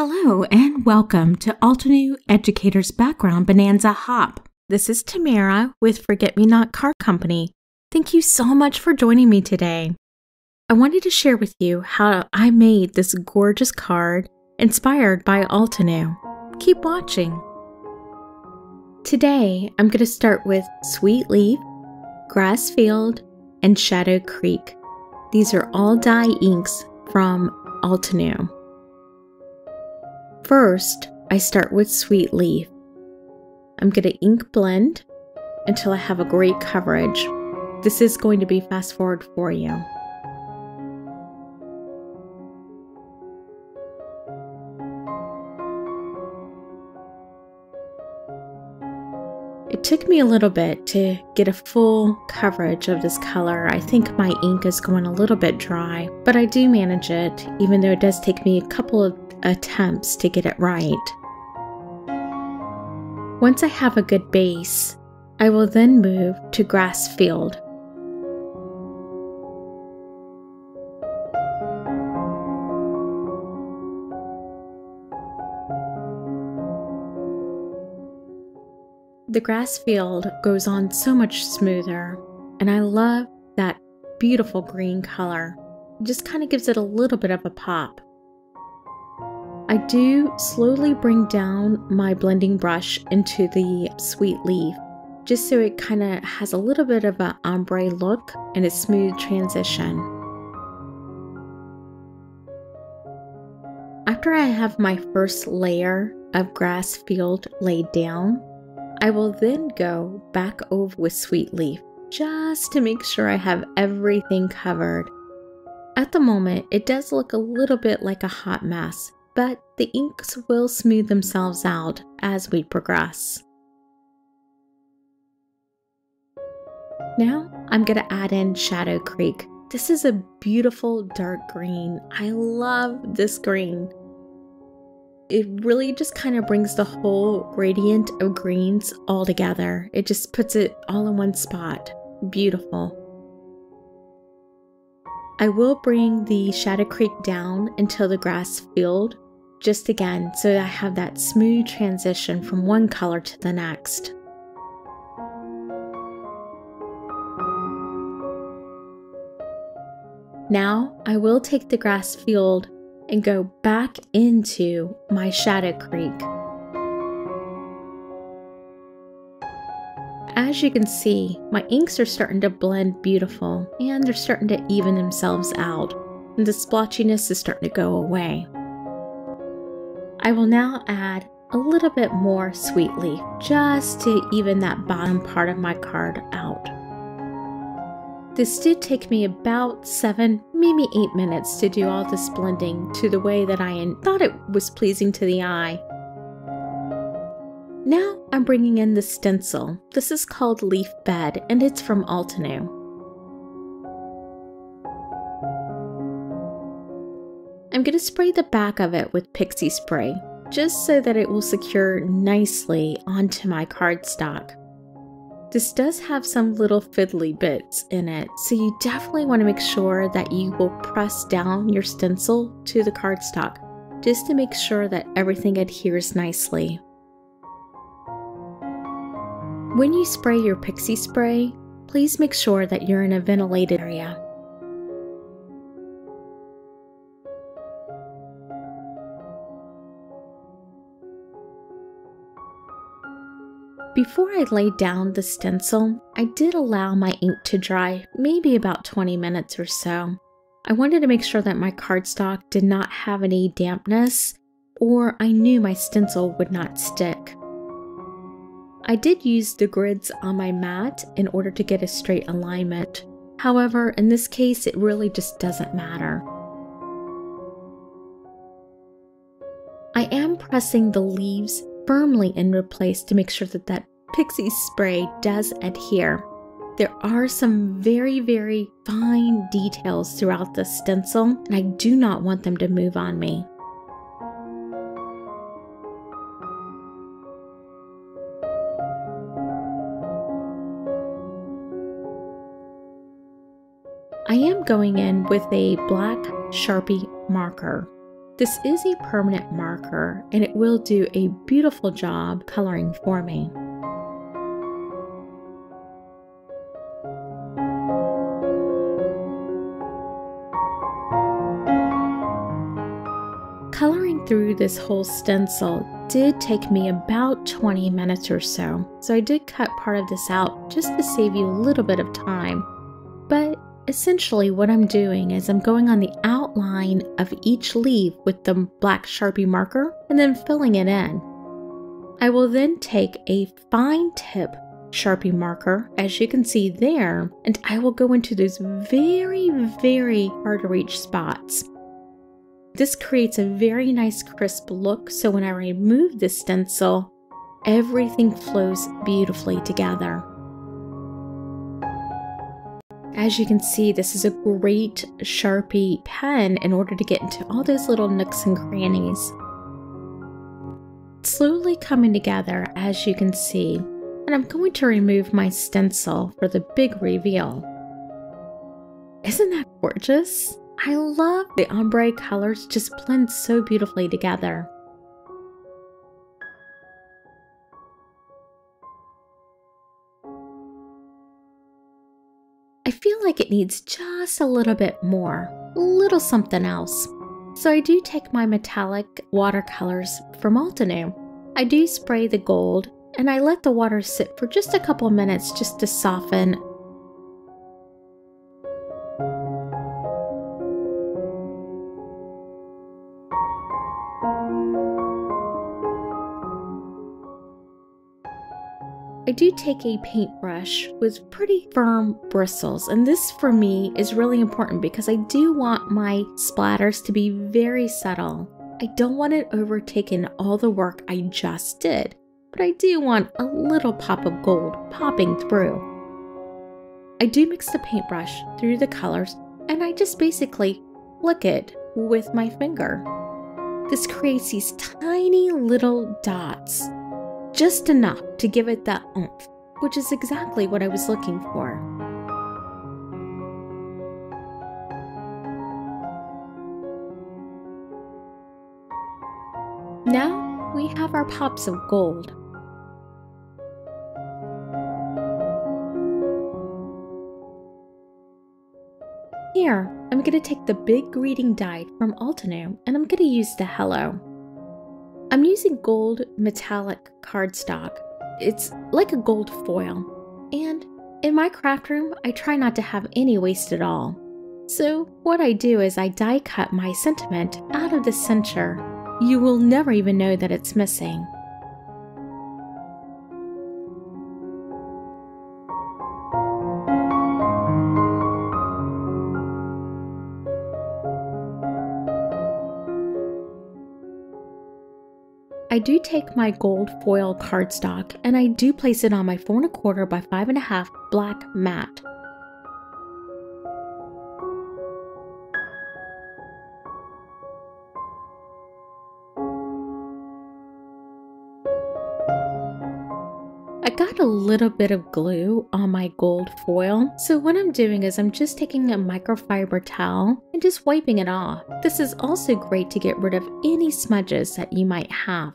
Hello and welcome to Altenew Educators Background Bonanza Hop. This is Tamara with Forget Me Not Card Company. Thank you so much for joining me today. I wanted to share with you how I made this gorgeous card inspired by Altenew. Keep watching. Today, I'm going to start with Sweet Leaf, Grass Field, and Shadow Creek. These are all dye inks from Altenew. First, I start with Sweet Leaf. I'm going to ink blend until I have a great coverage. This is going to be fast forward for you. It took me a little bit to get a full coverage of this color. I think my ink is going a little bit dry, but I do manage it, even though it does take me a couple of attempts to get it right. Once I have a good base, I will then move to grass field. The grass field goes on so much smoother, and I love that beautiful green color. It just kind of gives it a little bit of a pop. I do slowly bring down my blending brush into the sweet leaf, just so it kind of has a little bit of an ombre look and a smooth transition. After I have my first layer of grass field laid down, I will then go back over with Sweet Leaf just to make sure I have everything covered. At the moment, it does look a little bit like a hot mess, but the inks will smooth themselves out as we progress. Now I'm going to add in Shadow Creek. This is a beautiful dark green. I love this green it really just kind of brings the whole gradient of greens all together. It just puts it all in one spot. Beautiful. I will bring the Shadow Creek down until the grass field, just again, so I have that smooth transition from one color to the next. Now I will take the grass field and go back into my Shadow Creek. As you can see, my inks are starting to blend beautiful and they're starting to even themselves out, and the splotchiness is starting to go away. I will now add a little bit more sweet leaf just to even that bottom part of my card out. This did take me about seven, maybe eight minutes to do all this blending to the way that I thought it was pleasing to the eye. Now I'm bringing in the stencil. This is called Leaf Bed and it's from Altenew. I'm going to spray the back of it with pixie spray just so that it will secure nicely onto my cardstock. This does have some little fiddly bits in it, so you definitely want to make sure that you will press down your stencil to the cardstock just to make sure that everything adheres nicely. When you spray your pixie spray, please make sure that you're in a ventilated area. Before I laid down the stencil, I did allow my ink to dry maybe about 20 minutes or so. I wanted to make sure that my cardstock did not have any dampness or I knew my stencil would not stick. I did use the grids on my mat in order to get a straight alignment. However, in this case, it really just doesn't matter. I am pressing the leaves firmly in place to make sure that that pixie spray does adhere. There are some very, very fine details throughout the stencil, and I do not want them to move on me. I am going in with a black Sharpie marker This is a permanent marker and it will do a beautiful job coloring for me. Through this whole stencil did take me about 20 minutes or so, so I did cut part of this out just to save you a little bit of time. But essentially what I'm doing is I'm going on the outline of each leaf with the black Sharpie marker and then filling it in. I will then take a fine tip Sharpie marker, as you can see there, and I will go into those very, very hard to reach spots. This creates a very nice crisp look so when I remove the stencil, everything flows beautifully together. As you can see, this is a great Sharpie pen in order to get into all those little nooks and crannies. It's slowly coming together as you can see, and I'm going to remove my stencil for the big reveal. Isn't that gorgeous? I love the ombre colors just blend so beautifully together. I feel like it needs just a little bit more, a little something else. So I do take my metallic watercolors from Altenew. I do spray the gold and I let the water sit for just a couple minutes just to soften do take a paintbrush with pretty firm bristles, and this for me is really important because I do want my splatters to be very subtle. I don't want it overtaking all the work I just did, but I do want a little pop of gold popping through. I do mix the paintbrush through the colors, and I just basically flick it with my finger. This creates these tiny little dots just enough to give it that oomph, which is exactly what I was looking for. Now we have our pops of gold. Here, I'm going to take the big greeting die from Altenew and I'm going to use the hello. I'm using gold metallic cardstock. It's like a gold foil. And in my craft room, I try not to have any waste at all. So what I do is I die cut my sentiment out of the center. You will never even know that it's missing. I do take my gold foil cardstock and I do place it on my 4 and a quarter by 5 and a half black mat. I got a little bit of glue on my gold foil, so what I'm doing is I'm just taking a microfiber towel and just wiping it off. This is also great to get rid of any smudges that you might have.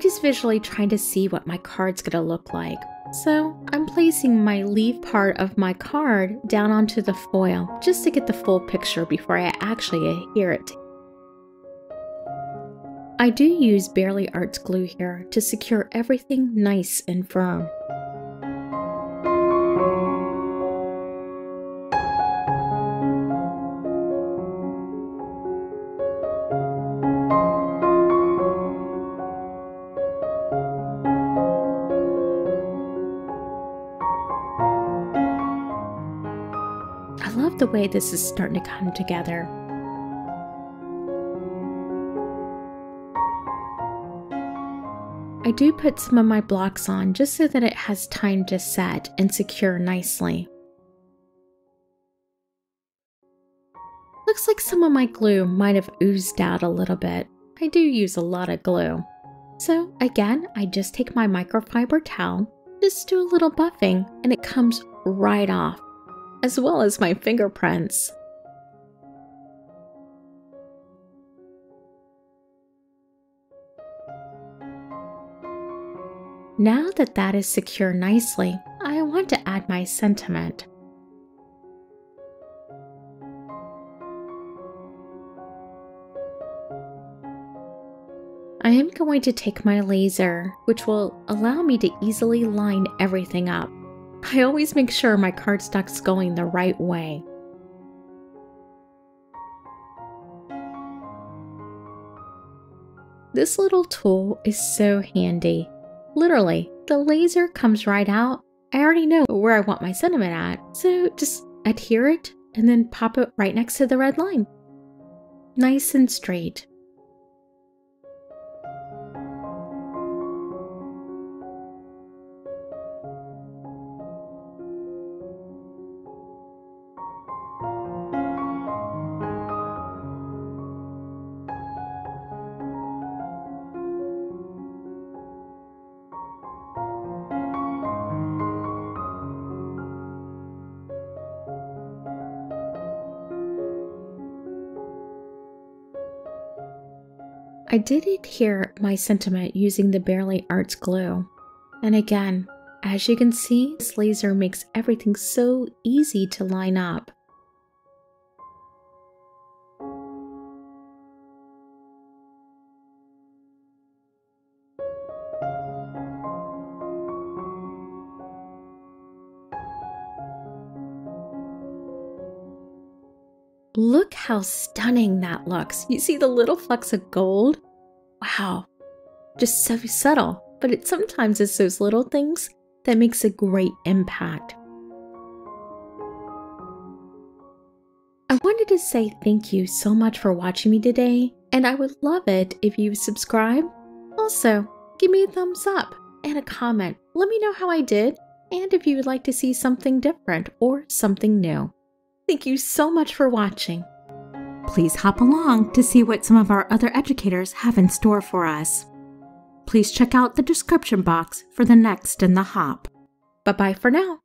I'm just visually trying to see what my card's gonna look like. So I'm placing my leaf part of my card down onto the foil just to get the full picture before I actually adhere it. I do use Bearly Arts glue here to secure everything nice and firm. The way this is starting to come together. I do put some of my blocks on just so that it has time to set and secure nicely. Looks like some of my glue might have oozed out a little bit. I do use a lot of glue. So again, I just take my microfiber towel Just do a little buffing and it comes right off, as well as my fingerprints. Now that that is secure nicely, I want to add my sentiment. I am going to take my laser, which will allow me to easily line everything up. I always make sure my cardstock's going the right way. This little tool is so handy. Literally, the laser comes right out. I already know where I want my sentiment at, so just adhere it and then pop it right next to the red line. Nice and straight. I did adhere my sentiment using the Bearly Arts glue. And again, as you can see, this laser makes everything so easy to line up. Look how stunning that looks. You see the little flecks of gold? Wow, just so subtle, but it sometimes is those little things that makes a great impact. I wanted to say thank you so much for watching me today, and I would love it if you subscribe. Also, give me a thumbs up and a comment. Let me know how I did, and if you would like to see something different or something new. Thank you so much for watching. Please hop along to see what some of our other educators have in store for us. Please check out the description box for the next in the hop. Bye bye for now.